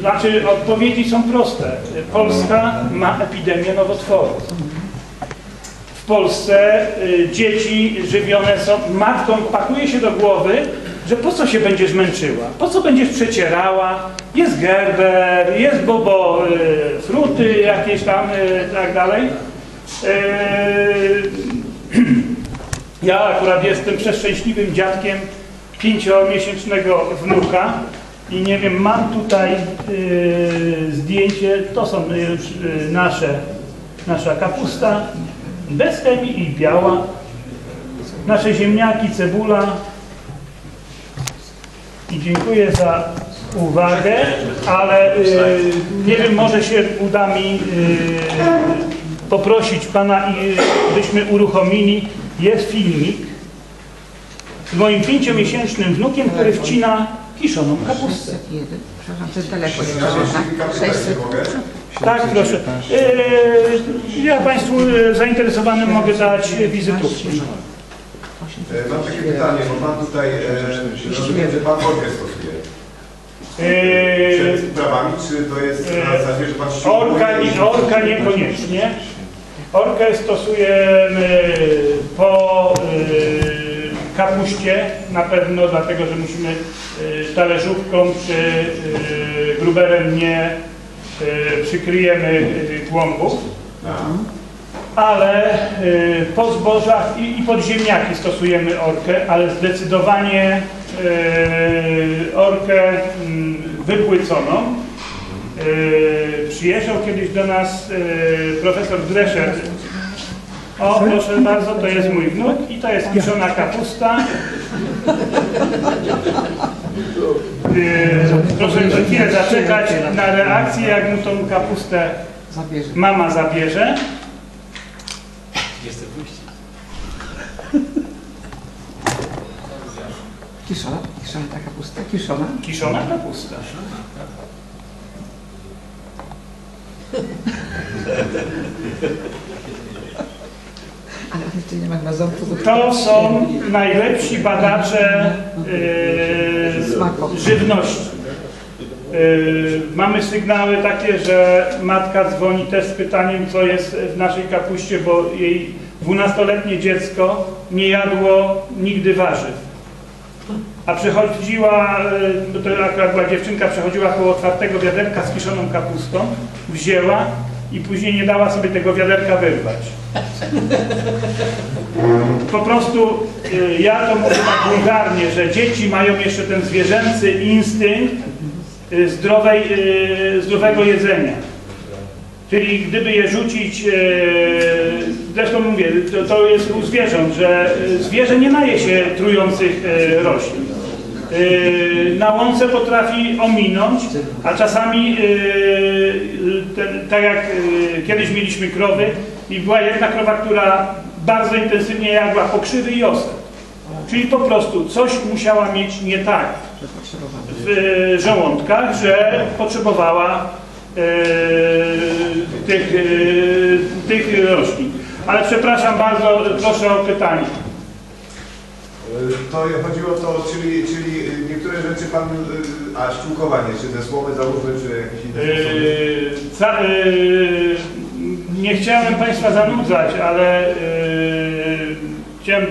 Znaczy odpowiedzi są proste. Polska ma epidemię nowotworów. W Polsce y, dzieci żywione są, matką pakuje się do głowy, że po co się będziesz męczyła, po co będziesz przecierała, jest gerber, jest bobo y, fruty jakieś tam y, tak dalej. Y, ja akurat jestem przeszczęśliwym dziadkiem pięciomiesięcznego wnuka i nie wiem, mam tutaj y, zdjęcie, to są już y, nasze, nasza kapusta, bez chemii i biała, nasze ziemniaki, cebula. I dziękuję za uwagę, ale y, nie wiem, może się uda mi y, poprosić Pana, i byśmy uruchomili, jest filmik z moim pięciomiesięcznym wnukiem, który wcina kiszoną kapustę. 601. Przepraszam, ten telefon jeszcze można. 600. Tak, proszę. E, ja Państwu e, zainteresowanym mogę dać wizytówki. E, Mam takie pytanie, bo Pan tutaj, e, rozumiem, że Pan orkę stosuje. E, Przed prawami, czy to jest na zasadzie, że Pan ściągnie? Orka, nie- orka niekoniecznie. Orkę stosujemy po kapuście na pewno, dlatego że musimy y, talerzówką czy y, gruberem nie y, przykryjemy głąbów. Ale po zbożach i, i pod ziemniaki stosujemy orkę, ale zdecydowanie orkę mm, wypłyconą. Przyjeżdżał kiedyś do nas profesor Drescher. O, proszę bardzo, to jest mój wnuk i to jest kiszona kapusta. Y, proszę za chwilę zaczekać na reakcję, jak mu tą kapustę Zabierze. mama zabierze. Kiszona, kiszona ta kapusta, kiszona. Kiszona kapusta. Ale jeszcze nie ma na ząbku, bo To są najlepsi badacze Smakowe. żywności. Yy, mamy sygnały takie, że matka dzwoni też z pytaniem, co jest w naszej kapuście, bo jej 12-letnie dziecko nie jadło nigdy warzyw. A przechodziła, bo to akurat była dziewczynka, przechodziła koło otwartego wiaderka z kiszoną kapustą, wzięła i później nie dała sobie tego wiaderka wyrwać. Po prostu y, ja to mówię tak wulgarnie, że dzieci mają jeszcze ten zwierzęcy instynkt y, zdrowej, y, zdrowego jedzenia. Czyli gdyby je rzucić, zresztą mówię, to, to jest u zwierząt, że zwierzę nie naje się trujących roślin. Y, Na łące potrafi ominąć, a czasami, y, y, ten, tak jak y, kiedyś mieliśmy krowy i była jedna krowa, która bardzo intensywnie jadła pokrzywy i osad. Czyli po prostu coś musiała mieć nie tak w żołądkach, że potrzebowała tych, tych roślin. Ale przepraszam bardzo, proszę o pytanie. E, To chodziło o to, czyli, czyli e, niektóre rzeczy Pan, e, a ściółkowanie, czy te słowy załóżmy, czy jakieś inne sposoby? Yy, ca, yy, nie chciałem Państwa zanudzać, ale yy, chciałem,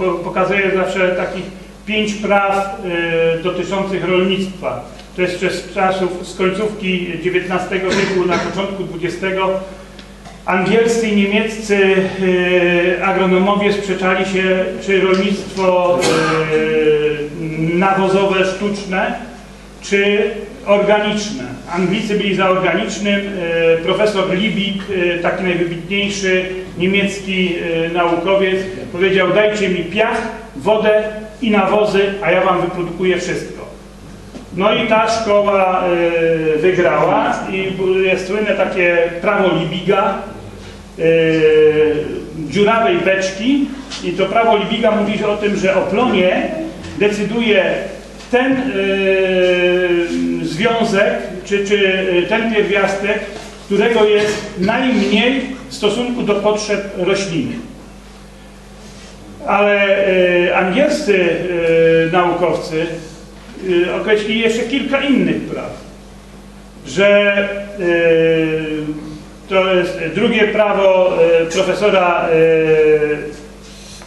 yy, pokazuję zawsze takich pięć praw dotyczących rolnictwa. To jest z czasów, z końcówki XIX wieku, na początku XX. Angielscy i niemieccy yy, agronomowie sprzeczali się, czy rolnictwo yy, nawozowe, sztuczne, czy organiczne. Anglicy byli za organicznym. e, Profesor Liebig, taki najwybitniejszy niemiecki naukowiec, powiedział dajcie mi piach, wodę i nawozy, a ja wam wyprodukuję wszystko. No i ta szkoła wygrała i jest słynne takie prawo Libiga, dziurawej beczki i to prawo Libiga mówi o tym, że o plonie decyduje ten e, związek, czy, czy e, ten pierwiastek, którego jest najmniej w stosunku do potrzeb rośliny. Ale e, angielscy e, naukowcy e, określili jeszcze kilka innych praw. że to jest drugie prawo y, profesora y,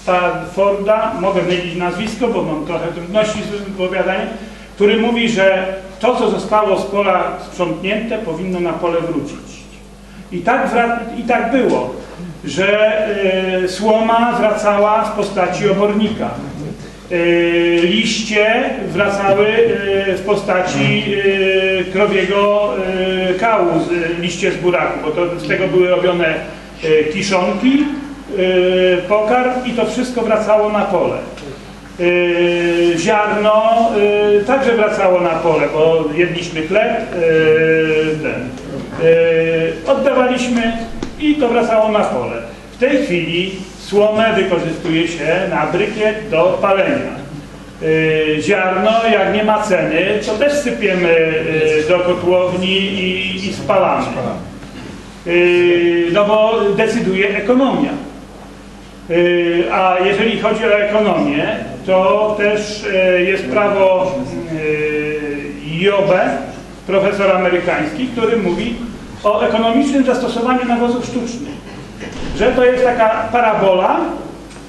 Stanforda, mogę mylić nazwisko, bo mam trochę trudności z wypowiadaniem, który mówi, że to, co zostało z pola sprzątnięte, powinno na pole wrócić. I tak, i tak było, że słoma wracała w postaci obornika. Y, liście wracały y, w postaci y, krowiego kału, liście z buraku, bo to, z tego były robione kiszonki, pokarm i to wszystko wracało na pole. Ziarno także wracało na pole, bo jedliśmy chleb, ten, oddawaliśmy i to wracało na pole. W tej chwili słomę wykorzystuje się na brykiet do palenia. Y, ziarno, jak nie ma ceny, to też sypiemy y, do kotłowni i, i spalamy. Y, No bo decyduje ekonomia. A jeżeli chodzi o ekonomię, to też jest prawo Jobe, profesor amerykański, który mówi o ekonomicznym zastosowaniu nawozów sztucznych. Że to jest taka parabola,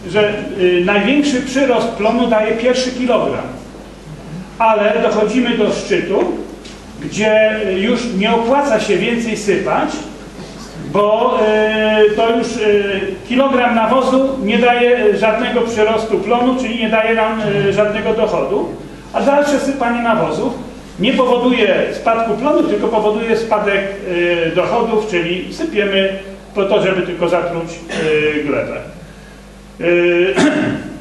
że y, największy przyrost plonu daje pierwszy kilogram. Ale dochodzimy do szczytu, gdzie y, już nie opłaca się więcej sypać, bo y, to już y, kilogram nawozu nie daje żadnego przyrostu plonu, czyli nie daje nam y, żadnego dochodu, a dalsze sypanie nawozów nie powoduje spadku plonu, tylko powoduje spadek y, dochodów, czyli sypiemy po to, żeby tylko zatruć y, glebę. Y,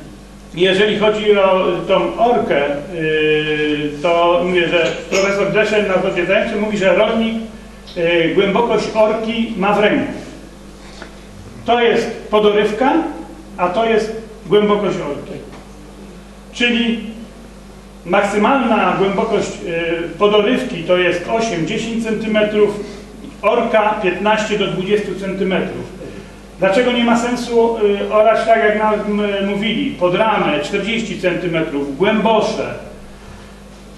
Jeżeli chodzi o tą orkę, y, to mówię, że profesor Drescher na powiedzający mówi, że rolnik y, głębokość orki ma w ręku. To jest podorywka, a to jest głębokość orki. Czyli maksymalna głębokość y, podorywki to jest 8-10 cm, orka 15 do 20 cm. Dlaczego nie ma sensu y, orać tak jak nam y, mówili, pod ramę 40 cm, głębosze?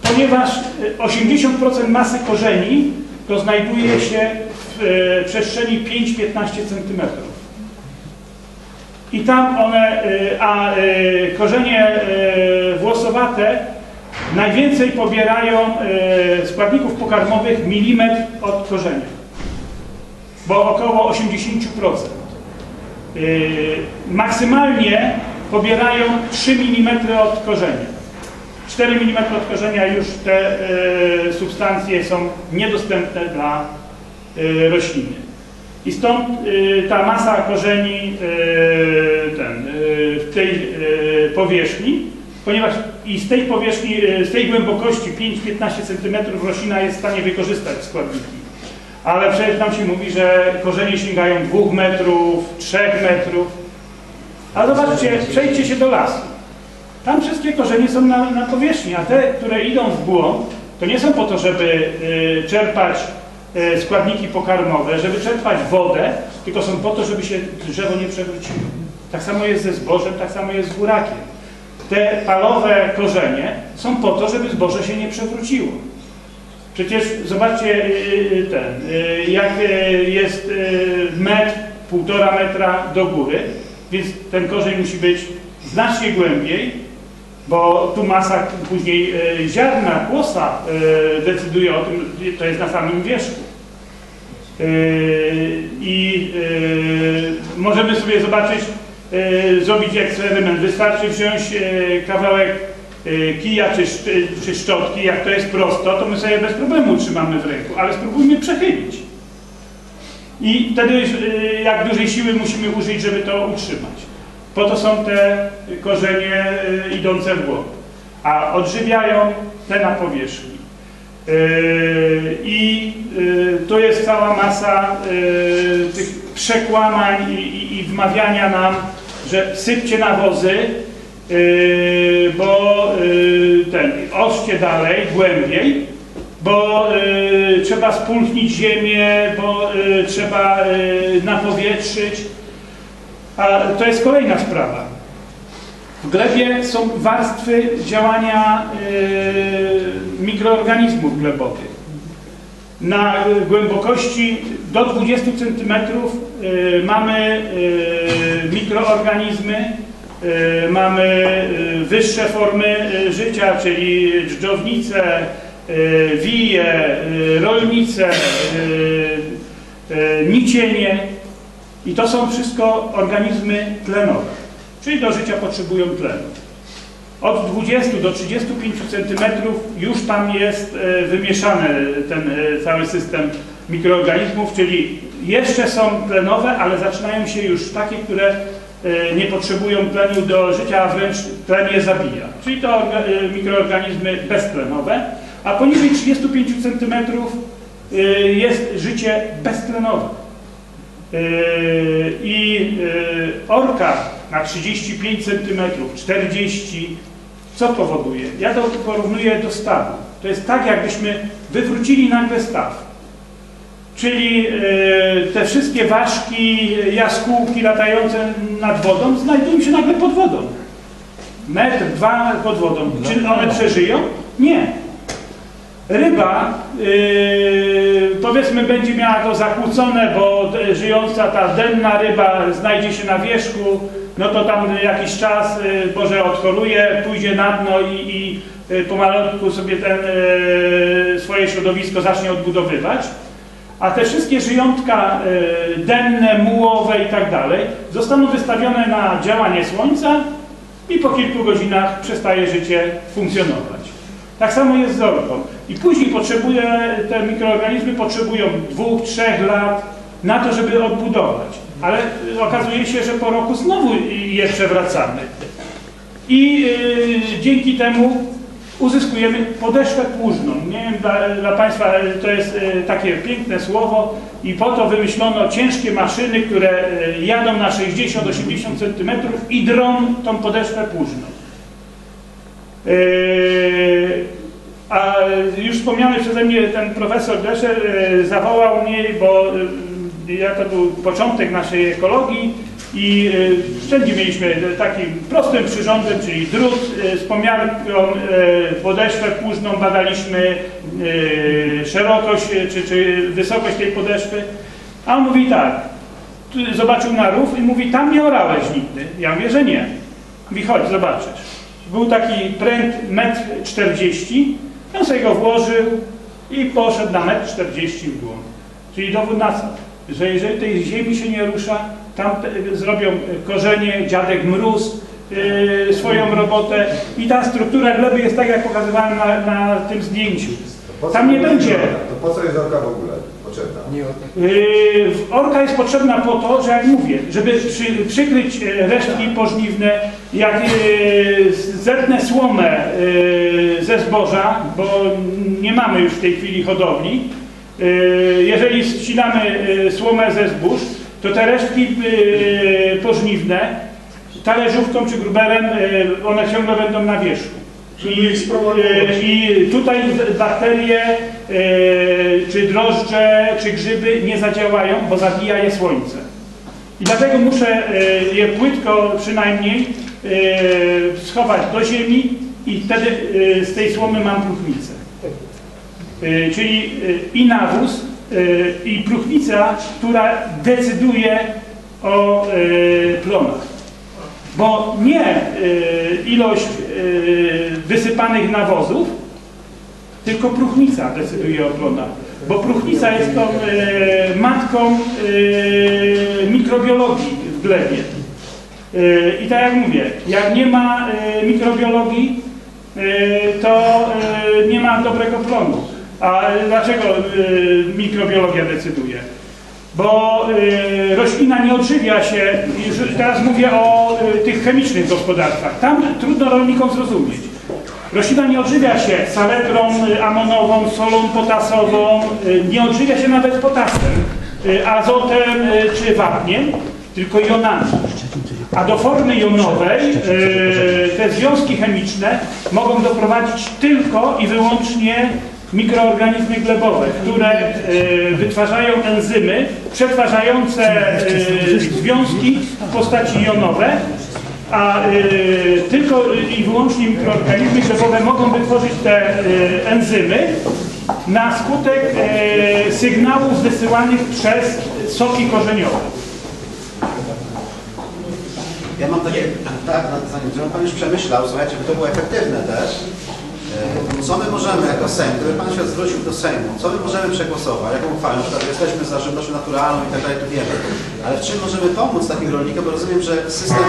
Ponieważ y, 80% masy korzeni to znajduje się w y, przestrzeni 5-15 cm. I tam one, y, a y, korzenie y, włosowate najwięcej pobierają y, składników pokarmowych milimetr od korzenia, bo około 80%. Y, maksymalnie pobierają 3 mm od korzenia. 4 mm od korzenia już te y, substancje są niedostępne dla y, rośliny. I stąd ta masa korzeni ten, w tej powierzchni, ponieważ i z tej powierzchni, z tej głębokości 5-15 cm roślina jest w stanie wykorzystać składniki. Ale przecież tam się mówi, że korzenie sięgają 2 metrów, 3 metrów. A zobaczcie, przejdźcie się do lasu. Tam wszystkie korzenie są na, na powierzchni, a te, które idą w głąb, to nie są po to, żeby y, czerpać y, składniki pokarmowe, żeby czerpać wodę, tylko są po to, żeby się drzewo nie przewróciło. Tak samo jest ze zbożem, tak samo jest z burakiem. Te palowe korzenie są po to, żeby zboże się nie przewróciło. Przecież zobaczcie y, y, ten, y, jak y, jest metr, półtora metra do góry, więc ten korzeń musi być znacznie głębiej, bo tu masa później ziarna, kłosa decyduje o tym, to jest na samym wierzchu. I możemy sobie zobaczyć, zrobić eksperyment. Wystarczy wziąć kawałek kija czy, czy szczotki, jak to jest prosto, to my sobie bez problemu trzymamy w ręku, ale spróbujmy przechylić. I wtedy y, jak dużej siły musimy użyć, żeby to utrzymać. Po to są te korzenie y, idące w głąb. A odżywiają te na powierzchni. I to jest cała masa tych przekłamań i, i, i wmawiania nam, że sypcie nawozy, yy, bo yy, ten, oszcie dalej, głębiej, bo yy, trzeba spulchnić ziemię, bo trzeba napowietrzyć. A to jest kolejna sprawa. W glebie są warstwy działania mikroorganizmów glebowych. na głębokości do 20 cm mamy mikroorganizmy, mamy y, wyższe formy y, życia, czyli dżdżownice, y, wije, y, rolnice, y, y, nicienie. I to są wszystko organizmy tlenowe, czyli do życia potrzebują tlenu. Od 20 do 35 cm już tam jest wymieszany ten cały system mikroorganizmów, czyli jeszcze są tlenowe, ale zaczynają się już takie, które nie potrzebują tlenu do życia, a wręcz tlen je zabija. Czyli to e, mikroorganizmy beztlenowe, a poniżej 35 cm e, jest życie beztlenowe. I orka na 35 cm, 40 co powoduje? Ja to porównuję do stawu. To jest tak, jakbyśmy wywrócili nagle staw. Czyli yy, te wszystkie ważki, jaskółki latające nad wodą znajdują się nagle pod wodą. Metr, dwa pod wodą. Czy one przeżyją? Nie. Ryba, yy, powiedzmy, będzie miała to zakłócone, bo żyjąca ta denna ryba znajdzie się na wierzchu, no to tam jakiś czas może odchoruje, pójdzie na dno i, i pomalutku sobie ten, swoje środowisko zacznie odbudowywać. A te wszystkie żyjątka yy, denne, mułowe i tak dalej zostaną wystawione na działanie słońca i po kilku godzinach przestaje życie funkcjonować. Tak samo jest z orką. I później potrzebuje, te mikroorganizmy potrzebują dwóch, trzech lat na to, żeby odbudować. Ale y, okazuje się, że po roku znowu je przewracamy. I y, dzięki temu uzyskujemy podeszwę płużną. Nie wiem, dla, dla Państwa to jest y, takie piękne słowo i po to wymyślono ciężkie maszyny, które y, jadą na 60-80 cm i drą tą podeszwę płużną. Yy, A już wspomniany przeze mnie ten profesor Descher yy, zawołał mnie, bo ja to był początek naszej ekologii i yy, wszędzie mieliśmy takim prostym przyrządem, czyli drut yy, z pomiarką yy, podeszwę płużną, badaliśmy szerokość czy, czy wysokość tej podeszwy. A on mówi tak, zobaczył na rów i mówi, tam nie orałeś nigdy. Ja mówię, że nie. Mówi, chodź, zobaczysz. Był taki pręt 1,40 m, on sobie go włożył i poszedł na 1,40 m w głąb. Czyli dowód na co? Że jeżeli tej ziemi się nie rusza, tam te, zrobią korzenie, dziadek mróz, yy, swoją robotę i ta struktura gleby jest tak, jak pokazywałem na, na tym zdjęciu. Tam nie będzie. To po co jest orka w ogóle potrzebna? Yy, Orka jest potrzebna po to, że jak mówię, żeby przy, przykryć e, resztki pożniwne, jak yy, zetnę słomę ze zboża, bo nie mamy już w tej chwili hodowli, jeżeli ścinamy słomę ze zbóż, to te resztki yy, pożniwne talerzówką czy gruberem yy, one ciągle będą na wierzchu. I, e, I tutaj bakterie, e, czy drożdże, czy grzyby nie zadziałają, bo zabija je słońce. I dlatego muszę e, je płytko przynajmniej e, schować do ziemi i wtedy e, z tej słomy mam próchnicę. Czyli i nawóz, i próchnica, która decyduje o e, plonach. Bo nie y, ilość y, wysypanych nawozów, tylko próchnica decyduje o plonach. Bo próchnica jest tą y, matką y, mikrobiologii w glebie. Y, I tak jak mówię, jak nie ma y, mikrobiologii, y, to y, nie ma dobrego plonu. A dlaczego y, mikrobiologia decyduje? bo y, roślina nie odżywia się, teraz mówię o y, tych chemicznych gospodarstwach, tam trudno rolnikom zrozumieć. Roślina nie odżywia się saletrą amonową, solą potasową, nie odżywia się nawet potasem, azotem czy wapniem, tylko jonami. A do formy jonowej te związki chemiczne mogą doprowadzić tylko i wyłącznie mikroorganizmy glebowe, które y, wytwarzają enzymy przetwarzające y, związki w postaci jonowe, a y, tylko i wyłącznie mikroorganizmy glebowe mogą wytworzyć te enzymy na skutek e, sygnałów wysyłanych przez soki korzeniowe. Ja mam takie, tak, zdanie, że Pan już przemyślał, słuchajcie, by to było efektywne też. E, Co my możemy jako Sejm, gdyby Pan się zwrócił do Sejmu, co my możemy przegłosować, jaką uchwałę, na przykład jesteśmy za żywnością naturalną i tak dalej, to wiemy. Ale w czym możemy pomóc takim rolnikom, bo rozumiem, że system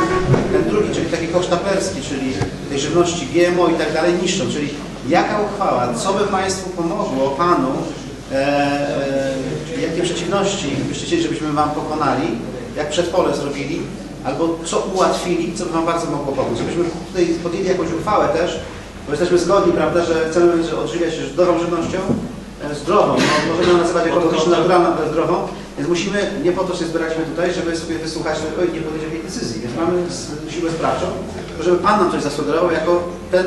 ten drugi, czyli taki kosztaperski, czyli tej żywności GMO i tak dalej niszczą, czyli jaka uchwała, co by Państwu pomogło, Panu, e, e, jakie przeciwności byście chcieli, żebyśmy Wam pokonali, jak przedpole zrobili, albo co ułatwili, co by Wam bardzo mogło pomóc. Żebyśmy tutaj podjęli jakąś uchwałę też, bo jesteśmy zgodni, prawda, że chcemy że odżywiać się zdrową żywnością, e, zdrową, no, możemy ją nazywać ekologiczną, naturalną, ale zdrową, więc musimy, nie po to się zbieraliśmy tutaj, żeby sobie wysłuchać tylko i nie podjąć jakiej decyzji, więc mamy siłę sprawczą, tylko żeby Pan nam coś zasugerował jako ten...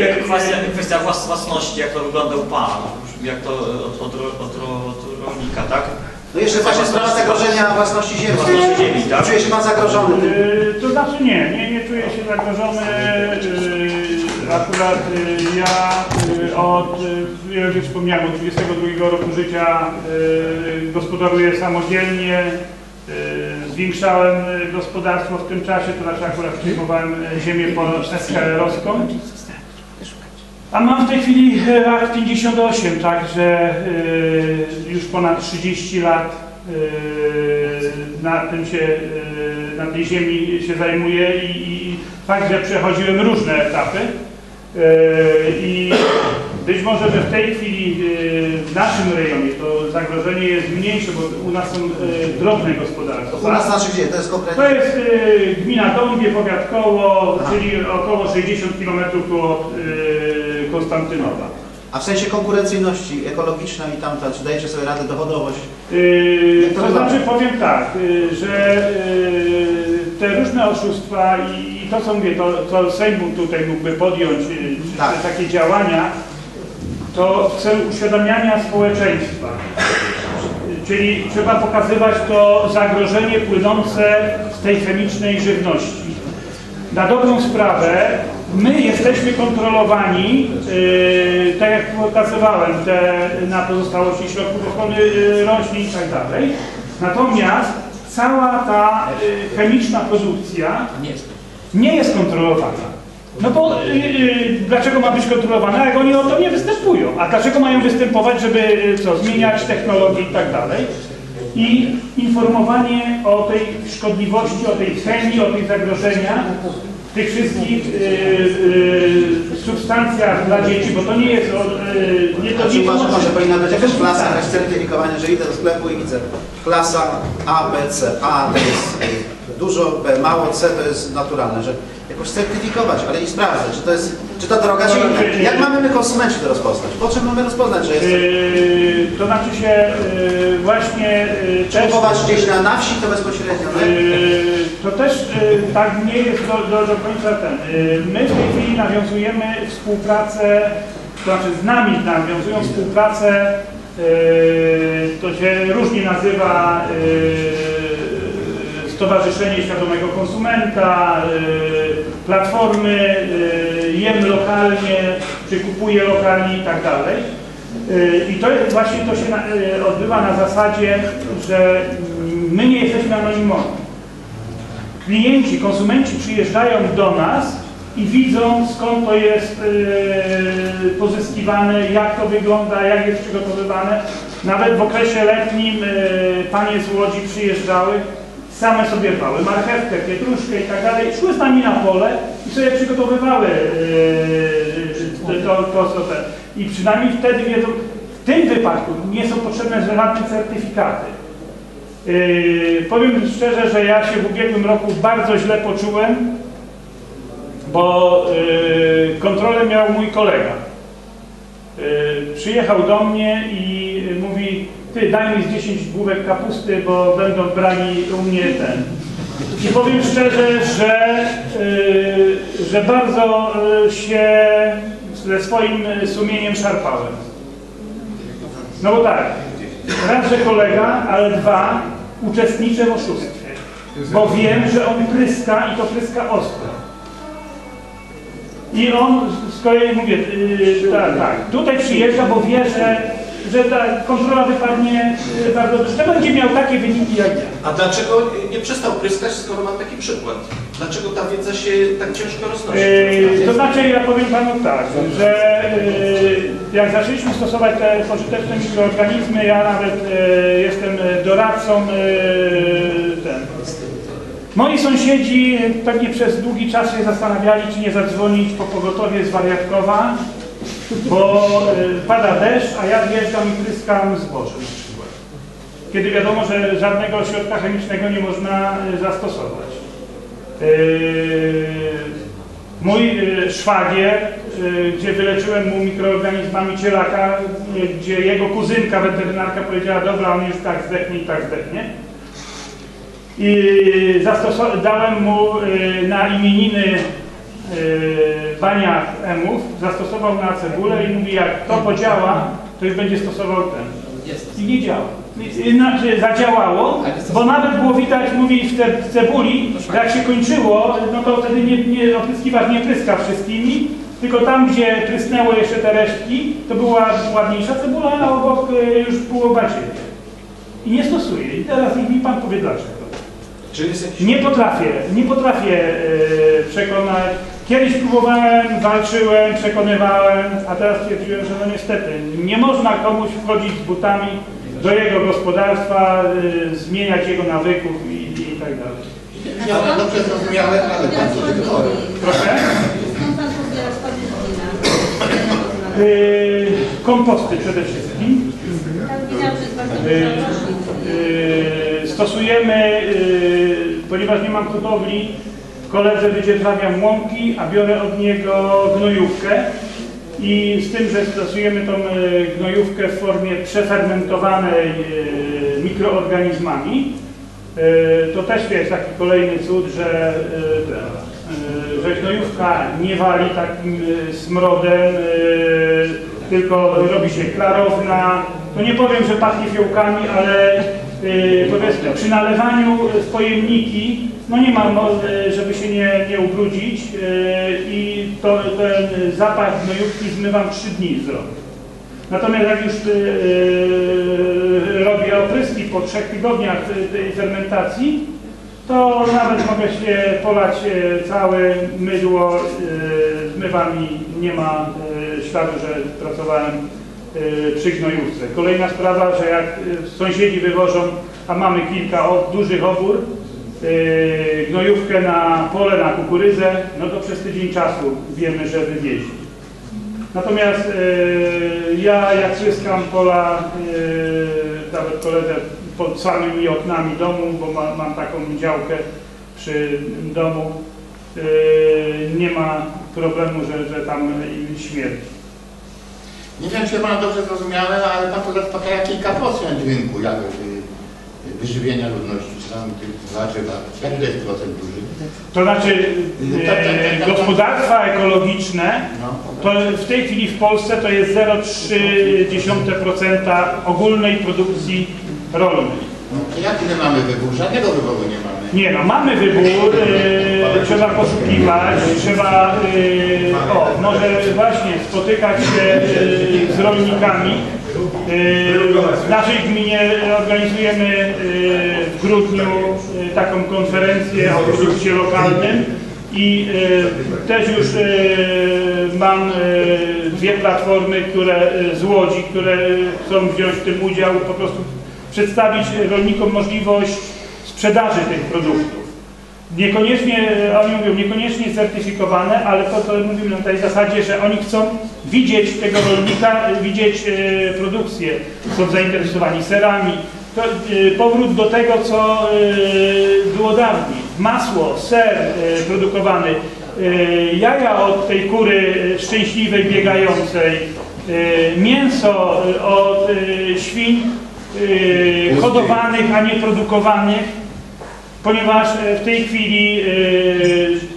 Jak kwestia, kwestia włas- własności, jak to wygląda u Pana, jak to od, od, od, od rolnika, tak? No jeszcze właśnie sprawa zagrożenia własności ziemi. Własności ziemi, tak? Czuje się Pan zagrożony tym? Yy, To znaczy nie, nie, nie czuję się zagrożony. Akurat yy, ja yy, od, yy, jak już wspomniałem, od 22 roku życia gospodaruję samodzielnie. Zwiększałem gospodarstwo w tym czasie, to znaczy akurat przejmowałem ziemię po SKR-owską. A mam w tej chwili lat 58, także y, już ponad 30 lat y, na, tym się, y, na tej ziemi się zajmuję i, i fakt, że przechodziłem różne etapy y, i być może, że w tej chwili y, w naszym rejonie to zagrożenie jest mniejsze, bo u nas są y, drobne gospodarstwa. U nas znaczy gdzie? To jest konkretnie... To jest gmina Dąbie, powiat Koło, Aha. czyli około 60 km od Konstantynowa. A w sensie konkurencyjności ekologicznej i tamta, czy dajecie sobie radę dochodowość? Y, Jak to to znaczy powiem tak, że te różne oszustwa i, i to co mówię, to co Sejm tutaj mógłby podjąć, y, Tak. takie działania, to w celu uświadamiania społeczeństwa. Czyli trzeba pokazywać to zagrożenie płynące z tej chemicznej żywności. Na dobrą sprawę, my jesteśmy kontrolowani, yy, tak jak pokazywałem, te, na pozostałości środków ochrony yy, roślin i tak dalej. Natomiast cała ta yy, chemiczna produkcja nie jest kontrolowana. No bo yy, yy, dlaczego ma być kontrolowana, jak oni o to nie występują? A dlaczego mają występować, żeby yy, co, zmieniać technologię i tak dalej? I informowanie o tej szkodliwości, o tej chemii, o tych zagrożeniach, tych wszystkich yy, yy, substancjach dla dzieci, bo to nie jest, o, yy, nie to Znaczy nie uważa Pan, że powinna być jakaś klasa, jakaś certyfikowanie, że idę do sklepu i widzę klasa A, B, C. A to jest y, dużo, B mało, C to jest naturalne, że jakoś certyfikować, ale i sprawdzać, czy to jest, czy ta droga, inna. Jak mamy my konsumenci to rozpoznać? Po czym mamy rozpoznać, że jest Yy, to znaczy się yy, właśnie yy, też, kupować gdzieś na, na wsi, to bezpośrednio, yy, to też yy, tak nie jest do, do, do końca ten. Yy, my w tej chwili nawiązujemy współpracę, to znaczy z nami nawiązują współpracę, yy, to się różnie nazywa Stowarzyszenie Świadomego Konsumenta, yy, platformy yy, jem lokalnie, czy kupuję lokalnie i tak dalej. Yy, I to jest właśnie to się odbywa na zasadzie, że my nie jesteśmy anonimowi. Klienci, konsumenci przyjeżdżają do nas i widzą skąd to jest pozyskiwane, jak to wygląda, jak jest przygotowywane. Nawet w okresie letnim panie z Łodzi przyjeżdżały, same sobie rwały marchewkę, pietruszkę i tak dalej, szły z nami na pole i sobie przygotowywały yy, to, to, co te. I przynajmniej wtedy wiedzą, w tym wypadku nie są potrzebne żadne certyfikaty. Yy, powiem szczerze, że ja się w ubiegłym roku bardzo źle poczułem, bo yy, kontrolę miał mój kolega. Yy, przyjechał do mnie i mówi, ty daj mi z 10 główek kapusty, bo będą brali u mnie ten. I powiem szczerze, że, yy, że bardzo yy, się ze swoim sumieniem szarpałem. No bo tak, raz, że kolega, ale dwa, uczestniczę w oszustwie. Bo wiem, że on pryska i to pryska ostro. I on z kolei, mówię, yy, tak, tak, tutaj przyjeżdża, bo wie, że, że ta kontrola wypadnie yy, bardzo dobrze, będzie miał takie wyniki jak ja. A dlaczego nie przestał pryskać, skoro mam taki przykład? Dlaczego ta wiedza się tak ciężko roznosi? Yy, to znaczy, ja powiem Panu tak, że yy, jak zaczęliśmy stosować te pożyteczne mikroorganizmy, ja nawet yy, jestem doradcą ten. Moi sąsiedzi pewnie przez długi czas się zastanawiali, czy nie zadzwonić po pogotowie z Wariatkowa, bo yy, pada deszcz, a ja wjeżdżam i pryskam zboże na przykład. Kiedy wiadomo, że żadnego środka chemicznego nie można yy, zastosować. Yy, Mój szwagier, gdzie wyleczyłem mu mikroorganizmami cielaka, gdzie jego kuzynka weterynarka powiedziała, dobra, on już tak zdechnie i tak zdechnie. I dałem mu na imieniny baniak emów, zastosował na cebulę i mówi, jak to podziała, to już będzie stosował ten. I nie działa. Znaczy zadziałało, bo nawet było widać, mówi w te w cebuli, jak się kończyło, no to wtedy nie, nie opryskiwacz nie pryska wszystkimi, tylko tam, gdzie prysnęło jeszcze te resztki, to była ładniejsza cebula, a obok y, już było bardziej. I nie stosuje. I teraz niech mi Pan powie dlaczego. Jakiś... Nie potrafię, nie potrafię e, przekonać. Kiedyś próbowałem, walczyłem, przekonywałem, a teraz stwierdziłem, że no niestety nie można komuś wchodzić z butami do jego gospodarstwa, e, zmieniać jego nawyków i, i tak dalej. Dobrze zrozumiałe, ale bardzo chory. Proszę? Skąd pan pobiera składniki E, komposty przede wszystkim. Roślin. e, stosujemy, ponieważ nie mam hodowli, koledze wydzierżawiam łąki, a biorę od niego gnojówkę i z tym, że stosujemy tą e, gnojówkę w formie przefermentowanej e, mikroorganizmami, e, to też jest taki kolejny cud, że, że gnojówka nie wali takim smrodem, tylko robi się klarowna. No nie powiem, że pachnie fiołkami, ale powiedzmy przy nalewaniu w pojemniki no nie ma, żeby się nie, nie ubrudzić e, i to, ten zapach gnojówki zmywam 3 dni z. Natomiast jak już e, robię opryski po trzech tygodniach tej fermentacji, to nawet mogę się polać całe mydło, zmywam i nie ma śladu, że pracowałem przy gnojówce. Kolejna sprawa, że jak e, sąsiedzi wywożą, a mamy kilka dużych obór, e, gnojówkę na pole, na kukurydzę, no to przez tydzień czasu wiemy, że wywieźli. Natomiast e, ja jak tryskam pola, e, nawet koledze pod samymi oknami domu, bo ma, mam taką działkę przy domu, e, nie ma problemu, że, że tam im śmierdzi. Nie wiem, czy pan dobrze zrozumiałem, ale pan to zaspokaja kilka procent rynku jak, y, wyżywienia ludności, czy tam tych warzywa. Jaki to jest procent duży? To znaczy e, gospodarstwa ekologiczne, No. to w tej chwili w Polsce to jest 0,3% ogólnej produkcji rolnej. No, to jaki my mamy wybór? Żadnego wyboru nie mamy. Nie no, mamy wybór, e, trzeba poszukiwać, trzeba, e, o, może właśnie spotykać się e, z rolnikami. W naszej gminie organizujemy w grudniu taką konferencję o produkcie lokalnym i też już mam dwie platformy, które z Łodzi, które chcą wziąć w tym udział, po prostu przedstawić rolnikom możliwość sprzedaży tych produktów. Niekoniecznie, oni mówią, niekoniecznie certyfikowane, ale to, to mówimy na tej zasadzie, że oni chcą widzieć tego rolnika, widzieć e, produkcję, są zainteresowani serami. To, e, powrót do tego, co e, było dawniej. Masło, ser produkowany, jaja od tej kury szczęśliwej, biegającej, mięso od e, e, hodowanych, a nie produkowanych ponieważ e, w tej chwili e,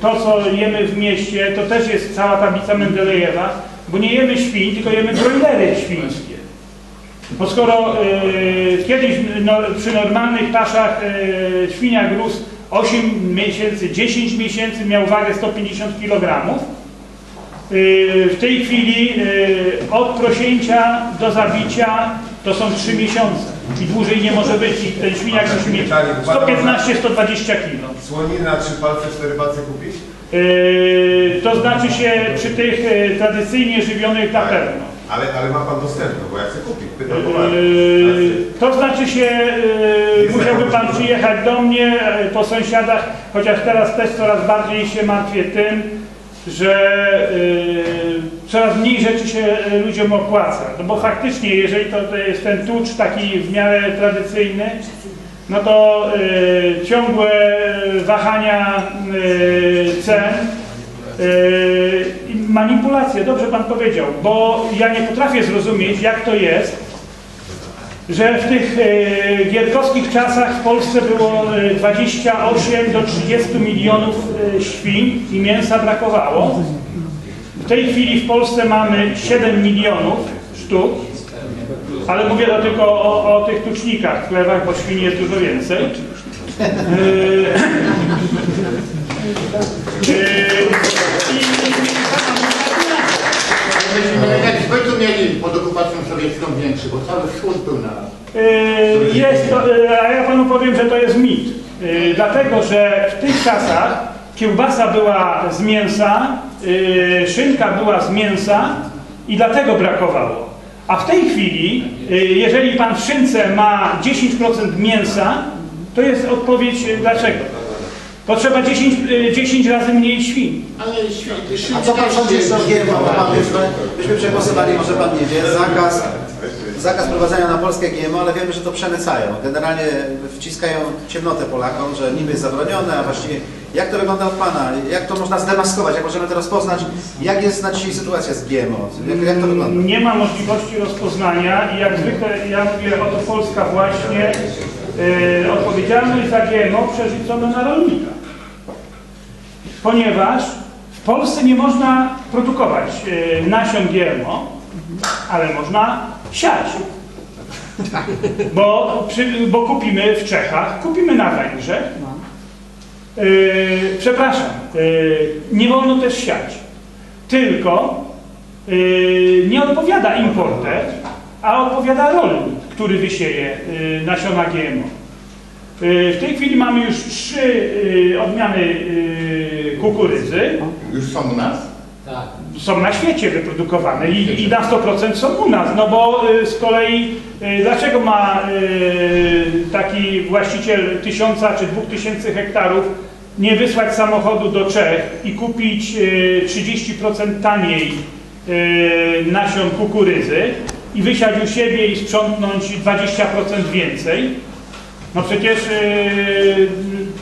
to, co jemy w mieście, to też jest cała tablica Mendelejewa, bo nie jemy świń, tylko jemy brojlery świńskie. Bo skoro e, kiedyś no, przy normalnych paszach e, świniak rósł 8 miesięcy, 10 miesięcy, miał wagę 150 kg, W tej chwili od prosięcia do zabicia to są 3 miesiące i dłużej nie może być i ten świniak musi mieć 115-120 kg. Słoniny na trzy palce, cztery palce kupić? Yy, to znaczy się przy tych yy, tradycyjnie żywionych na pewno. Ale, ale ma pan dostępną, bo ja chcę kupić. Pytam. Yy, to znaczy się, yy, musiałby pan przyjechać do mnie yy, po sąsiadach, chociaż teraz też coraz bardziej się martwię tym, że yy, coraz mniej rzeczy się yy, ludziom opłaca. No bo faktycznie, jeżeli to, to jest ten tucz taki w miarę tradycyjny, no to y, ciągłe wahania y, cen y, manipulacje, dobrze Pan powiedział, bo ja nie potrafię zrozumieć, jak to jest, że w tych y, gierkowskich czasach w Polsce było y, 28 do 30 milionów y, świń i mięsa brakowało. W tej chwili w Polsce mamy 7 milionów sztuk, ale mówię to tylko o, o tych tucznikach chlewach, bo świni jest dużo więcej. Yy, yy, W końcu mieli pod okupacją sowiecką większy, bo cały wschód był na... Yy, Jest to, yy, a ja panu powiem, że to jest mit. Yy, Dlatego, że w tych czasach kiełbasa była z mięsa, szynka była z mięsa i dlatego brakowało. A w tej chwili, jeżeli pan w szynce ma 10% mięsa, to jest odpowiedź dlaczego. Potrzeba 10, yy, 10 razy mniej świń. Ale świetnie, A co pan sądzi jeszcze o GMO? Byśmy, byśmy przegłosowali, może pan nie wie, zakaz, zakaz prowadzenia na Polskę GMO, ale wiemy, że to przemycają. Generalnie wciskają ciemnotę Polakom, że niby jest zabronione, a właściwie jak to wygląda od pana? Jak to można zdemaskować? Jak możemy to rozpoznać? Jak jest na dzisiaj sytuacja z GMO? Jak, jak to wygląda? Nie ma możliwości rozpoznania i jak zwykle ja mówię, oto Polska właśnie y, odpowiedzialność za GMO przerzucono na rolnika. Ponieważ w Polsce nie można produkować y, nasion GMO, ale można siać. Bo, przy, bo kupimy w Czechach, kupimy na Węgrzech. Yy, przepraszam, yy, nie wolno też siać. Tylko yy, nie odpowiada importer, a odpowiada rolnik, który wysieje yy, nasiona GMO. Yy, w tej chwili mamy już trzy odmiany kukurydzy. Już są u nas? Są na świecie wyprodukowane i, i na 100% są u nas. No bo y, z kolei y, dlaczego ma y, taki właściciel tysiąca czy dwóch tysięcy hektarów nie wysłać samochodu do Czech i kupić y, 30% taniej nasion kukurydzy i wysiać u siebie i sprzątnąć 20% więcej? No przecież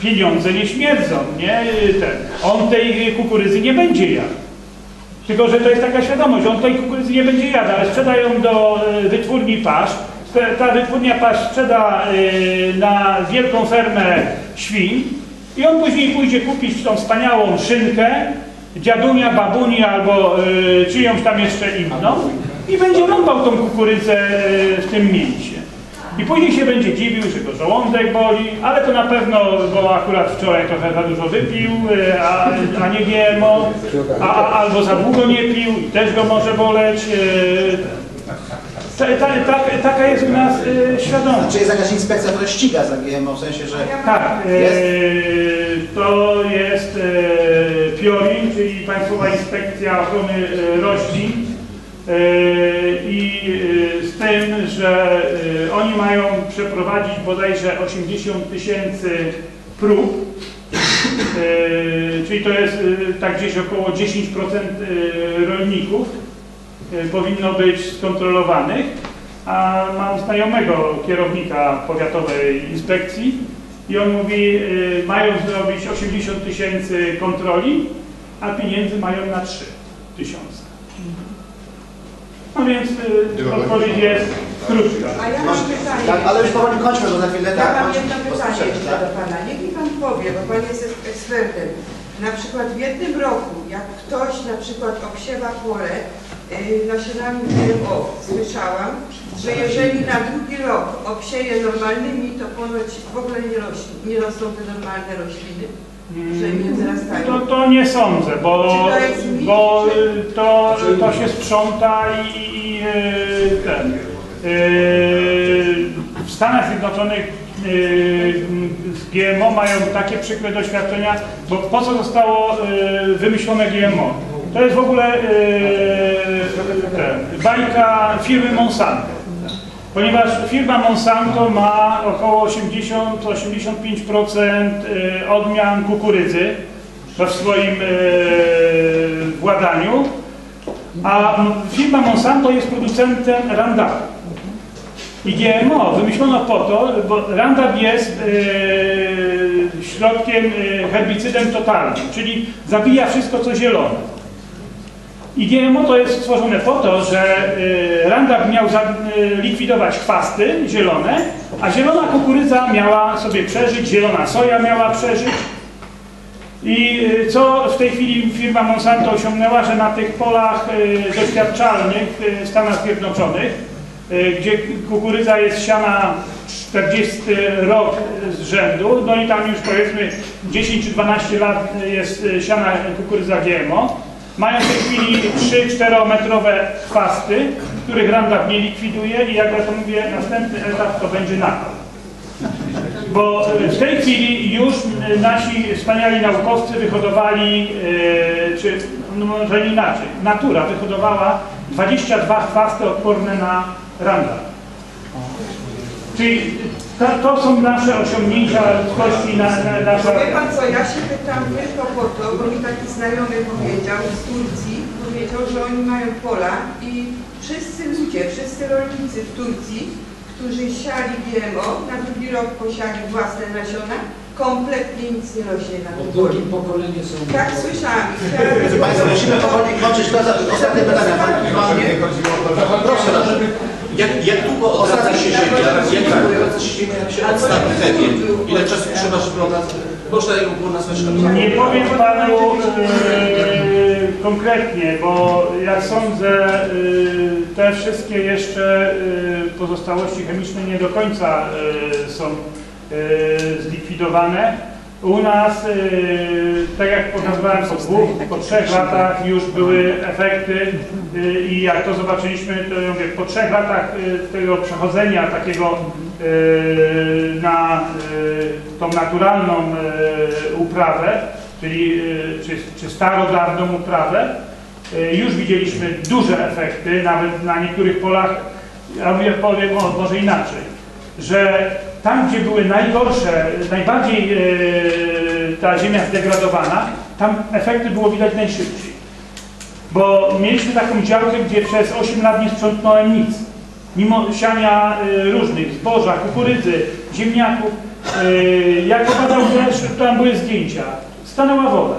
pieniądze nie śmierdzą, nie? Ten. On tej kukurydzy nie będzie jadł. Tylko, że to jest taka świadomość, on tej kukurydzy nie będzie jadł, ale sprzeda ją do y, wytwórni pasz. Ta wytwórnia pasz sprzeda y, na wielką fermę świń i on później pójdzie kupić tą wspaniałą szynkę dziadunia, babuni albo y, czyjąś tam jeszcze inną i będzie rąbał tą kukurydzę w tym mięsie. I później się będzie dziwił, że go żołądek boli, ale to na pewno, bo akurat wczoraj trochę za dużo wypił, y, a, a nie GMO, a, albo za długo nie pił i też go może boleć. y, Ta, ta, ta, taka jest u nas y, świadomość. Czy jest jakaś inspekcja, która ściga za GMO, w sensie, że... Tak, y, to jest PIORiN, czyli Państwowa Inspekcja Ochrony y, Roślin i y, z tym, że y, oni mają przeprowadzić bodajże 80 tysięcy prób, czyli to jest tak gdzieś około 10% y, rolników powinno być skontrolowanych, a mam znajomego kierownika powiatowej inspekcji i on mówi, mają zrobić 80 tysięcy kontroli, a pieniędzy mają na 3 tysiące. No więc y, odpowiedź jest krótka. A ja mam pytanie. Tak, ale już powoli kończmy, bo za chwilę... Ja tak, mam jedno pytanie jeszcze do Pana. Niech mi Pan powie, bo Pan jest ekspertem. Na przykład w jednym roku, jak ktoś na przykład obsiewa pole yy, nasionami GMO, słyszałam, że jeżeli na drugi rok obsieje normalnymi, to ponoć w ogóle nie, rośnie, nie rosną te normalne rośliny. Że nie wzrastają? To, to nie sądzę, bo, to bo to, to się sprząta i, i y, ten. y, W Stanach Zjednoczonych y, z GMO mają takie przykre doświadczenia, bo po co zostało wymyślone GMO? To jest w ogóle bajka firmy Monsanto. Ponieważ firma Monsanto ma około 80-85% y, odmian kukurydzy w swoim y, władaniu, a firma Monsanto jest producentem Roundupu. I GMO wymyślono po to, bo Roundup jest y, środkiem, herbicydem totalnym, czyli zabija wszystko co zielone. I GMO to jest stworzone po to, że y, Roundup miał y, likwidować chwasty zielone, a zielona kukurydza miała sobie przeżyć, zielona soja miała przeżyć. I y, co w tej chwili firma Monsanto osiągnęła, że na tych polach doświadczalnych w Stanach Zjednoczonych, gdzie kukurydza jest siana 40 rok z rzędu, no i tam już powiedzmy 10 czy 12 lat jest siana kukurydza GMO, mają w tej chwili 3-4 metrowe chwasty, których Roundup nie likwiduje i jak ja to mówię, następny etap to będzie nakład. Bo w tej chwili już y, nasi wspaniali naukowcy wyhodowali, y, czy no może inaczej, natura wyhodowała 22 chwasty odporne na Roundup. Czyli to, to są nasze osiągnięcia ludzkości, na, na, nasza... Wie pan co, ja się pytam tylko po to, bo mi taki znajomy powiedział z Turcji, powiedział, że oni mają pola i wszyscy ludzie, wszyscy rolnicy w Turcji, którzy siali GMO, na drugi rok posiali własne nasiona, kompletnie nic nie rośnie na tym polu. pokolenie są... Tak słyszałam. Proszę Państwa, musimy powoli kończyć. Ostatnie pytania. Proszę bardzo. Jak, jak długo odradza się ziemia? Jak długo odradza się ziemia, jak się odstawi chemię? Ile czasu trzeba, żeby? Można ją było nazwać Nie powiem panu yy, konkretnie, bo jak sądzę, yy, te wszystkie jeszcze yy, pozostałości chemiczne nie do końca są zlikwidowane. U nas, yy, tak jak pokazywałem, po dwóch, po trzech latach już były efekty yy, i jak to zobaczyliśmy, to mówię, po trzech latach yy, tego przechodzenia takiego na tą naturalną uprawę, czyli czy, czy starodawną uprawę, już widzieliśmy duże efekty, nawet na niektórych polach, ja mówię, powiem może inaczej, że tam, gdzie były najgorsze, najbardziej e, ta ziemia zdegradowana, tam efekty było widać najszybciej. Bo mieliśmy taką działkę, gdzie przez 8 lat nie sprzątnąłem nic. Mimo siania e, różnych, zboża, kukurydzy, ziemniaków, e, jak opadał deszcz, tam były zdjęcia. Stanęła woda.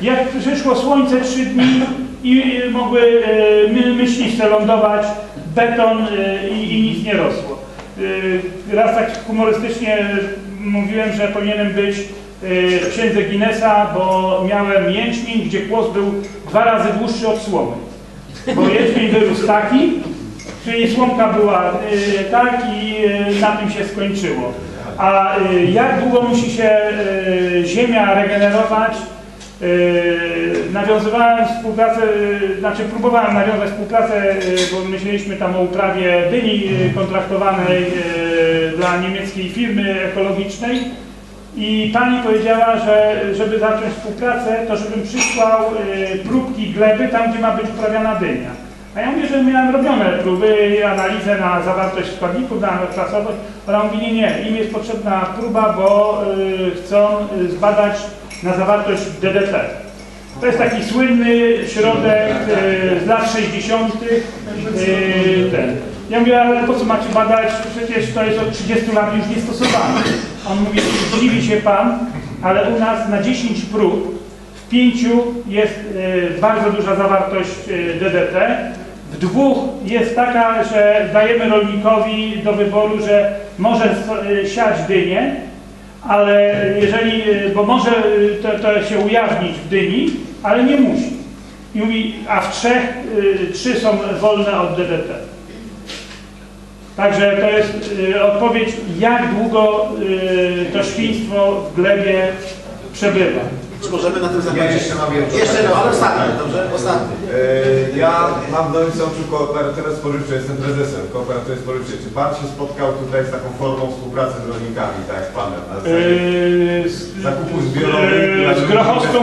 Jak przyszło słońce 3 dni i mogły my, myśliwce lądować, beton i nic nie rosło. E, Raz tak humorystycznie mówiłem, że powinienem być w księdze Guinnessa, bo miałem jęczmień, gdzie kłos był dwa razy dłuższy od słomy. Bo jęczmień wyrósł taki, czyli słomka była e, tak i na tym się skończyło. A jak długo musi się ziemia regenerować, nawiązywałem współpracę, yy, znaczy próbowałem nawiązać współpracę, yy, bo myśleliśmy tam o uprawie dyni yy, kontraktowanej yy, dla niemieckiej firmy ekologicznej i pani powiedziała, że żeby zacząć współpracę, to żebym przysłał yy, próbki gleby tam, gdzie ma być uprawiana dynia. A ja mówię, że miałem robione próby analizę na zawartość składników, na klasowość. Ona mówi, nie, nie, im jest potrzebna próba, bo yy, chcą yy, zbadać na zawartość DDT. To jest taki słynny środek yy, z lat 60. Yy, ten. Ja mówię, ale po co macie badać? Przecież to jest od 30 lat już niestosowane. On mówi, dziwi się pan, ale u nas na 10 prób w pięciu jest y, bardzo duża zawartość DDT. W dwóch jest taka, że dajemy rolnikowi do wyboru, że może siać dynię, ale jeżeli, y, bo może y, to, to się ujawnić w dyni, ale nie musi. I mówi, a w trzech, y, trzy są wolne od DDT. Także to jest y, odpowiedź, jak długo y, to świństwo w glebie przebywa. Czy możemy na tym Ja zakończyć? jeszcze mam jedno. Jeszcze no, ale ostatni, dobrze? Ostatni. E, Ja mam w Nowym Sączu kooperatywy spożywczej, jestem prezesem kooperatywy spożywczej. Czy Pan się spotkał tutaj z taką formą współpracy z rolnikami, tak jak z Panem? Na Yy, z, Zakupu zbiorowych yy, dla z Grochowską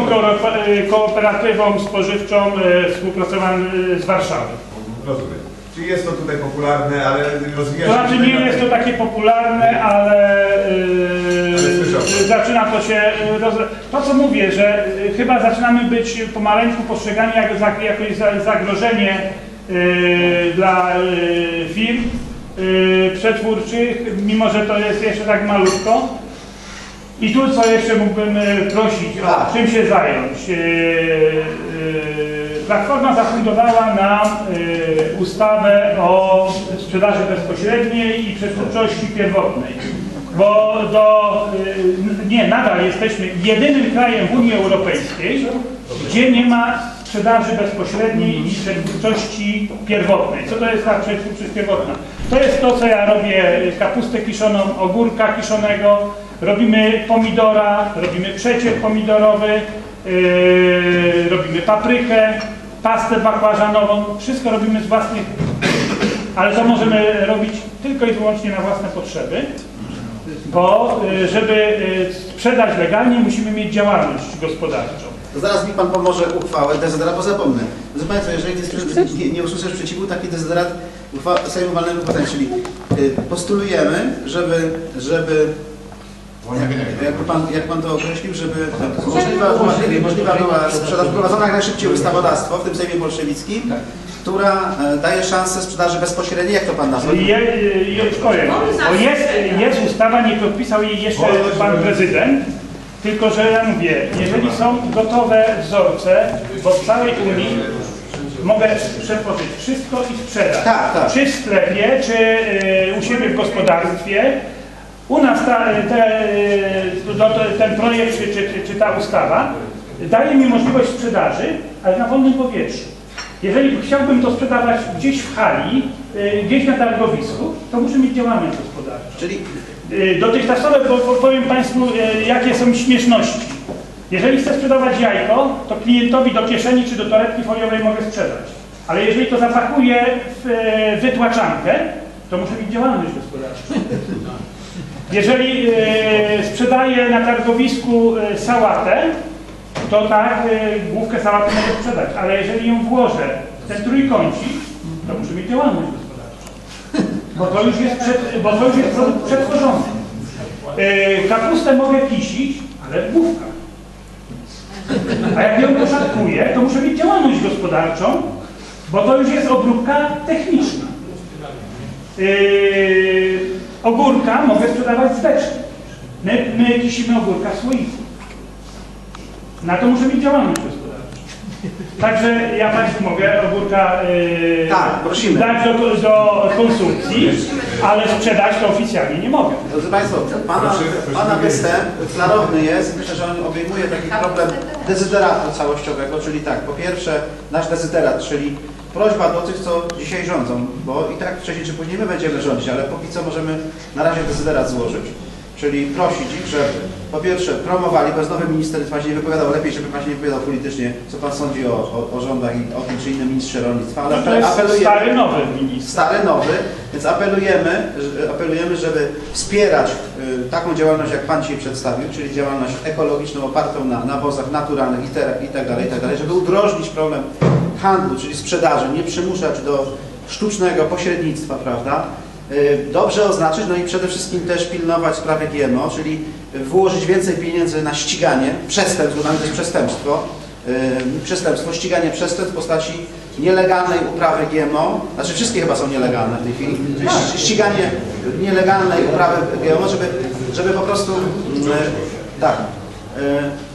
yy, Kooperatywą Spożywczą yy, współpracowałem yy, z Warszawy. Rozumiem. Czyli jest to tutaj popularne, ale rozwija To się... znaczy nie jest to takie popularne, ale yy, zaczyna to się yy, roz... To co mówię, że yy, chyba zaczynamy być pomaleńku postrzegani jako, jako za- zagrożenie dla firm przetwórczych, mimo że to jest jeszcze tak malutko. I tu co jeszcze mógłbym prosić, Tak. o czym się zająć. Platforma zafundowała nam ustawę o sprzedaży bezpośredniej i przetwórczości pierwotnej. Bo do, e, nie, nadal jesteśmy jedynym krajem w Unii Europejskiej, gdzie nie ma sprzedaży bezpośredniej i przetwórczości pierwotnej. Co to jest ta przetwórczość pierwotna? To jest to, co ja robię, kapustę kiszoną, ogórka kiszonego, robimy pomidora, robimy przecier pomidorowy, yy, robimy paprykę, pastę bakłażanową, wszystko robimy z własnych, ale to możemy robić tylko i wyłącznie na własne potrzeby, bo yy, żeby yy, sprzedać legalnie musimy mieć działalność gospodarczą. To zaraz mi Pan pomoże uchwałę dezyderat, bo zapomnę. Proszę Państwa, jeżeli nie, nie, nie usłyszę sprzeciwu, taki dezyderat uchwa, Sejmu walnego potem, czyli y, postulujemy, żeby, żeby jak, jakby pan, jak Pan to określił, żeby możliwa, możliwa, możliwa była sprzedaż, wprowadzona jak najszybciej ustawodawstwo w tym Sejmie bolszewickim, która e, daje szansę sprzedaży bezpośredniej, jak to Pan nazwał? Je, je, powiem, bo jest, jest ustawa, nie podpisał jej jeszcze pan prezydent, tylko że ja mówię, jeżeli są gotowe wzorce, bo w całej Unii mogę przetworzyć wszystko i sprzedać. Tak, tak. Czy w sklepie, czy y, u siebie w gospodarstwie. U nas ta, te, no, to, ten projekt, czy, czy, czy, czy ta ustawa daje mi możliwość sprzedaży, ale na wolnym powietrzu. Jeżeli chciałbym to sprzedawać gdzieś w hali, y, gdzieś na targowisku, to muszę mieć działalność gospodarczą. Czyli Y, Dotychczasowe, powiem Państwu, y, jakie są śmieszności. Jeżeli chcę sprzedawać jajko, to klientowi do kieszeni czy do torebki foliowej mogę sprzedać. Ale jeżeli to zapakuję w wytłaczankę, to muszę mieć działalność gospodarczą. Jeżeli sprzedaję na targowisku sałatę, to tak, e, główkę sałaty mogę sprzedać. Ale jeżeli ją włożę w ten trójkącik, to muszę mieć działalność gospodarczą. Bo to już jest, przed, bo to już jest produkt przetworzony. E, kapustę mogę kisić, ale w główkach. A jak ją poszatkuję, to muszę mieć działalność gospodarczą, bo to już jest obróbka techniczna. Yy, ogórka mogę sprzedawać z beczki. My, my kisimy ogórka w słoiku. Na to muszę mieć działalność gospodarczą. Także ja Państwu mogę ogórka yy, Tak, prosimy. dać do, do konsumpcji, ale sprzedać to oficjalnie nie mogę. Drodzy Państwo, Pana, pana występ klarowny jest. Myślę, że on obejmuje taki problem dezyderatu całościowego, czyli tak, po pierwsze nasz dezyderat, czyli prośba do tych, co dzisiaj rządzą, bo i tak wcześniej czy później my będziemy rządzić, ale póki co możemy na razie dezyderat złożyć. Czyli prosić ich, żeby po pierwsze promowali, bo jest nowy minister, Pan się nie wypowiadał, lepiej, żeby Pan się nie wypowiadał politycznie, co Pan sądzi o, o, o rządach i o tym czy innym ministrze rolnictwa, ale No to jest apelujemy, stary, nowy minister. stary, nowy, więc apelujemy, apelujemy, żeby wspierać y, taką działalność, jak Pan dzisiaj przedstawił, czyli działalność ekologiczną opartą na nawozach naturalnych i, te, i tak dalej, i tak dalej, żeby udrożnić problem handlu, czyli sprzedaży, nie przymuszać do sztucznego pośrednictwa, prawda? Y, Dobrze oznaczyć, no i przede wszystkim też pilnować sprawy GMO, czyli włożyć więcej pieniędzy na ściganie przestępstw, bo tam to jest przestępstwo, y, przestępstwo, ściganie przestępstw w postaci nielegalnej uprawy GMO, znaczy wszystkie chyba są nielegalne w tej chwili, ści- ściganie nielegalnej uprawy GMO, żeby, żeby po prostu, mm, tak, y, y,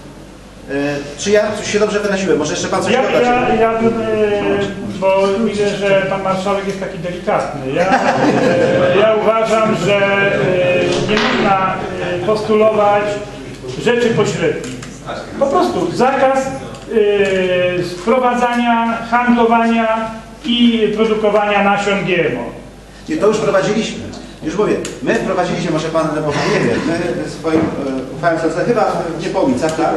czy ja się dobrze wyraziłem, może jeszcze Pan coś Ja, dodać? ja, ja bym, e, bo widzę, że pan marszałek jest taki delikatny. Ja, e, ja uważam, że e, nie można e, postulować rzeczy pośrednich. Po prostu zakaz e, sprowadzania, handlowania i produkowania nasion GMO. Nie, to już prowadziliśmy. Już mówię, my wprowadziliśmy, może Pan, bo Pan nie wie, my swoim e, uchwałem serca, chyba w Niepomicach, tak?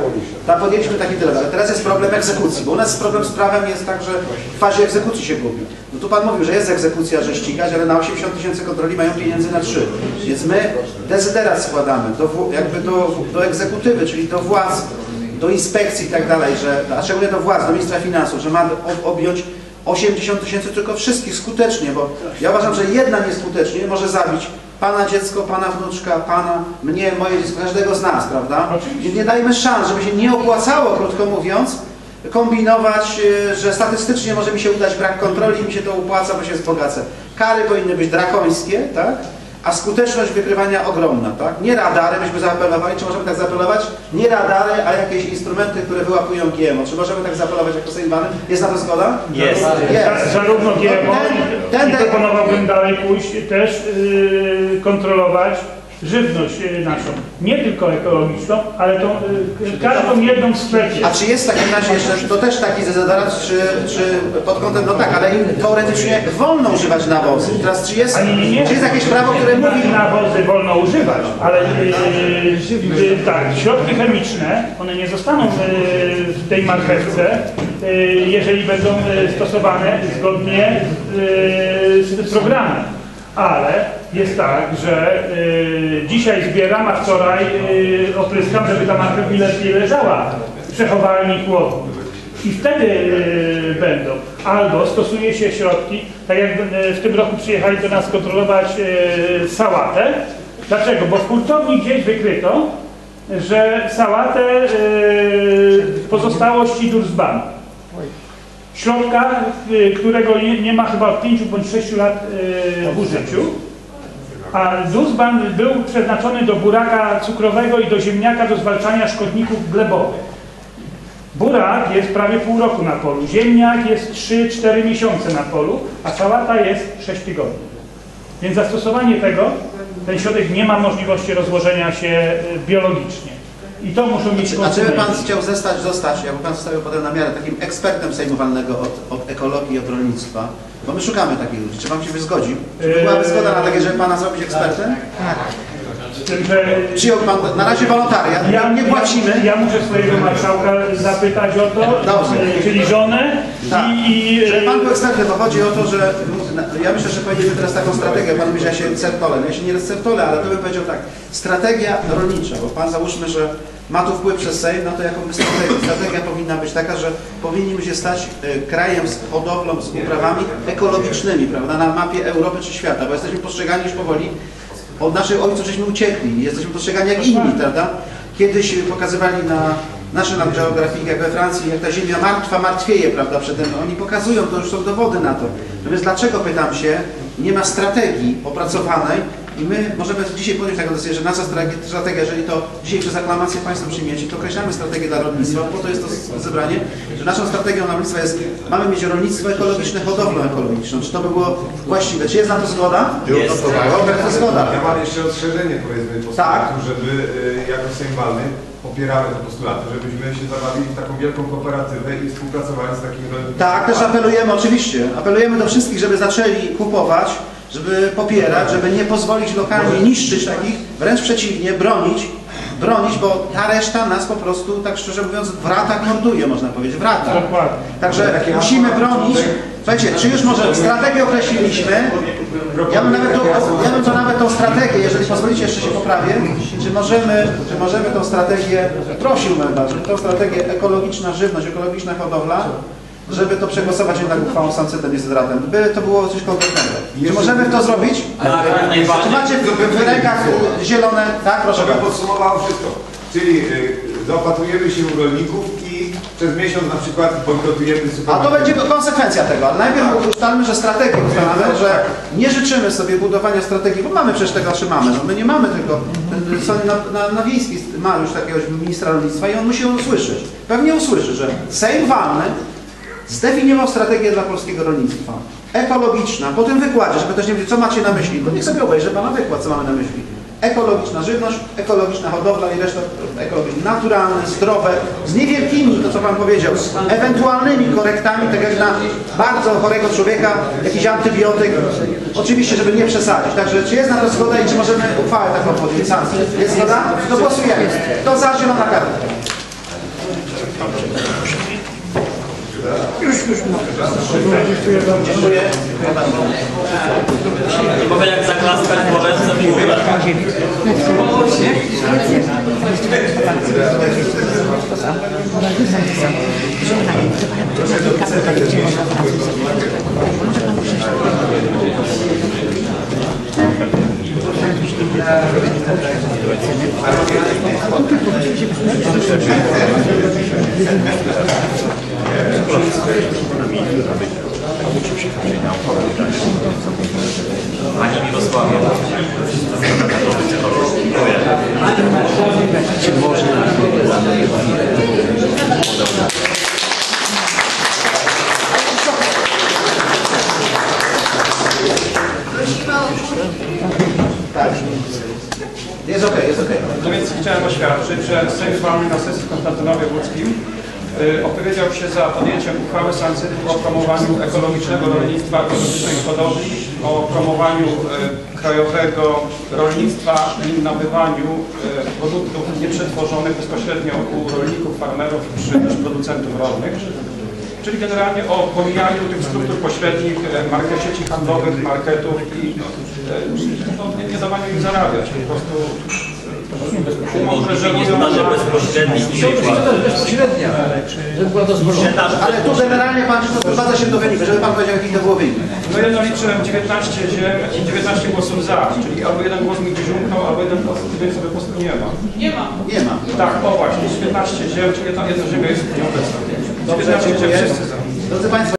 Tam podjęliśmy taki tyle, ale teraz jest problem egzekucji, bo u nas problem z prawem jest tak, że w fazie egzekucji się gubi. No tu Pan mówił, że jest egzekucja, że ścigać, ale na 80 tysięcy kontroli mają pieniędzy na 3. Więc my dezyderat składamy do, jakby do, do egzekutywy, czyli do władz, do inspekcji i tak dalej, że, a szczególnie do władz, do ministra finansów, że ma ob- objąć 80 tysięcy tylko wszystkich skutecznie, bo ja uważam, że jedna nieskutecznie może zabić Pana dziecko, Pana wnuczka, Pana, mnie, moje dziecko, każdego z nas, prawda? Oczywiście. Nie dajmy szans, żeby się nie opłacało, krótko mówiąc, kombinować, y, że statystycznie może mi się udać brak kontroli i mi się to opłaca, bo się wzbogacę. Kary powinny być drakońskie, tak? A skuteczność wykrywania ogromna, tak? Nie radary, byśmy zaapelowali, czy możemy tak zaapelować? Nie radary, a jakieś instrumenty, które wyłapują GMO. Czy możemy tak zaapelować jako Sejmany? Jest na to zgoda? Jest. Za- Zarówno GMO Ten- ten- i proponowałbym dalej pójść też yy, kontrolować żywność yy, naszą. Nie tylko ekologiczną, ale tą, yy, każdą jedną w sklepie. A czy jest w takim razie jeszcze, to też taki dezodorat, czy, czy pod kątem, no tak, ale im teoretycznie wolno używać nawozy. Teraz czy jest, nie, nie, czy jest jakieś prawo, które mówi, Nawozy wolno używać, ale tak, środki chemiczne, one nie zostaną w tej marchewce, jeżeli będą stosowane zgodnie z programem. Ale jest tak, że yy, dzisiaj zbieram, a wczoraj yy, opryskam, żeby ta marchew lepiej leżała w przechowalni chłodni. I wtedy yy, będą. Albo stosuje się środki, tak jak yy, w tym roku przyjechali do nas kontrolować yy, sałatę. Dlaczego? Bo w hurtowni gdzieś wykryto, że sałatę yy, pozostałości Dursban. Środka, yy, którego nie, ma chyba od 5 bądź 6 lat w użyciu. A Dursban był przeznaczony do buraka cukrowego i do ziemniaka do zwalczania szkodników glebowych. Burak jest prawie pół roku na polu, ziemniak jest 3-4 miesiące na polu, a sałata jest 6 tygodni. Więc zastosowanie tego, ten środek nie ma możliwości rozłożenia się y, biologicznie. I to muszą mieć a czy by Pan chciał zostać, zostać, jakby Pan zostawił potem na miarę, takim ekspertem sejmowalnego od, od ekologii od rolnictwa? Bo my szukamy takich ludzi. Czy Pan się by zgodził? Czy by byłaby zgoda na takie, żeby Pana zrobić ekspertem? Z tym, że Przyjął Pan, na razie wolontariat, ja, nie płacimy. Ja, ja muszę swojego marszałka zapytać o to, Dobrze. y, czyli żonę Tak. i, i Że Pan był ekspertem, bo chodzi o to, że ja myślę, że powinniśmy teraz taką strategię, Pan mówi, że ja się certolę, no ja się nie certolę, ale to bym powiedział tak, strategia rolnicza, bo Pan załóżmy, że ma tu wpływ przez Sejm, no to jaką strategia, strategia powinna być taka, że powinniśmy się stać y, krajem z hodowlą, z uprawami ekologicznymi, prawda, na mapie Europy czy świata, bo jesteśmy postrzegani już powoli, od naszych ojców żeśmy uciekli, jesteśmy postrzegani jak inni, prawda? Kiedyś pokazywali na National Geographic, jak we Francji, jak ta ziemia martwa martwieje, prawda, przed tym. Oni pokazują, to już są dowody na to. Natomiast dlaczego, pytam się, nie ma strategii opracowanej i my możemy dzisiaj podjąć taką decyzję, że nasza strategia, jeżeli to dzisiaj przez aklamację Państwo przyjmiecie, to określamy strategię dla rolnictwa, po to jest to zebranie, że naszą strategią dla rolnictwa jest, mamy mieć rolnictwo ekologiczne, hodowlę ekologiczną. Czy to by było właściwe? Czy jest na to zgoda? Jest. Robert, to zgoda. Ja mam jeszcze ostrzeżenie powiedzmy postulatu, żeby y, jako Sejm Walny popieramy te postulaty, żebyśmy się zabawili w taką wielką kooperatywę i współpracowali z takimi rolnikami. Tak, też apelujemy oczywiście. Apelujemy do wszystkich, żeby zaczęli kupować, żeby popierać, żeby nie pozwolić lokalnie niszczyć takich, wręcz przeciwnie, bronić, bronić, bo ta reszta nas po prostu, tak szczerze mówiąc, w ratach morduje, można powiedzieć, w ratach. Także musimy bronić. Słuchajcie, czy już może strategię określiliśmy? Ja bym nawet, to, ja bym to nawet tą strategię, jeżeli pozwolicie, jeszcze się poprawię, czy możemy, czy możemy tą strategię, prosiłbym Was, żeby tą strategię ekologiczna żywność, ekologiczna hodowla, żeby to przegłosować jednak uchwałą Sancetem i by to było coś konkretnego. Czy możemy w to zrobić? Tak, jak Czy najbardziej. macie w, w rękach zielone? Tak, proszę To by bardzo. podsumowało wszystko. Czyli y, zaopatrujemy się u rolników i przez miesiąc na przykład bojkotujemy A supermarkety. to będzie konsekwencja tego, ale najpierw ustalmy, że strategię ustalamy, że nie życzymy sobie budowania strategii, bo mamy przecież tego, czy mamy. No my nie mamy Sony na, na, na wiejski ma już takiego ministra rolnictwa i on musi usłyszeć. Pewnie usłyszy, że Sejm walny zdefiniował strategię dla polskiego rolnictwa. Ekologiczna, po tym wykładzie, żeby ktoś nie wiedział, co macie na myśli, to niech sobie obejrzy Pana wykład, co mamy na myśli. ekologiczna żywność, ekologiczna hodowla i reszta ekologiczna, naturalne, zdrowe, z niewielkimi, to co Pan powiedział, ewentualnymi korektami, tak jak na bardzo chorego człowieka, jakiś antybiotyk, oczywiście, żeby nie przesadzić. Także czy jest na to zgoda i czy możemy uchwałę taką podjąć? Jest zgoda? To głosujemy. To za zielona kartka. Dziękuję. Dziękuję. Nie mogę jak zaklaskać po ręce w górę. Pani Mirosławie. Dziękuję. Jest okej, jest okej. No więc chciałem oświadczyć, że Sejm Walny na sesji w Konstantynowie Łódzkim opowiedział się za podjęciem uchwały sankcyjnych o promowaniu ekologicznego rolnictwa, ekologicznej hodowli, o promowaniu y, krajowego rolnictwa i nabywaniu y, produktów nieprzetworzonych bezpośrednio u rolników, farmerów czy też producentów rolnych. Czyli generalnie o pomijaniu tych struktur pośrednich, market sieci handlowych, marketów i no, nie, nie dawaniu im zarabiać. Po prostu Możliwie nie zdarzy bezpośredni przykład. Ale tu generalnie Pan to sprowadza się do wyniku, żeby Pan powiedział, jaki to było wynik. No ja naliczyłem 19 ziem i 19 głosów za, czyli albo jeden głos mi gdzieś umknął, albo jeden głos tutaj sobie po prostu nie ma. Nie ma. Tak, o właśnie, 15 ziem, czyli jedna, jedna ziemia jest nieobecna. Dobrze, 19 ziem wszyscy za. Drodzy Państwo,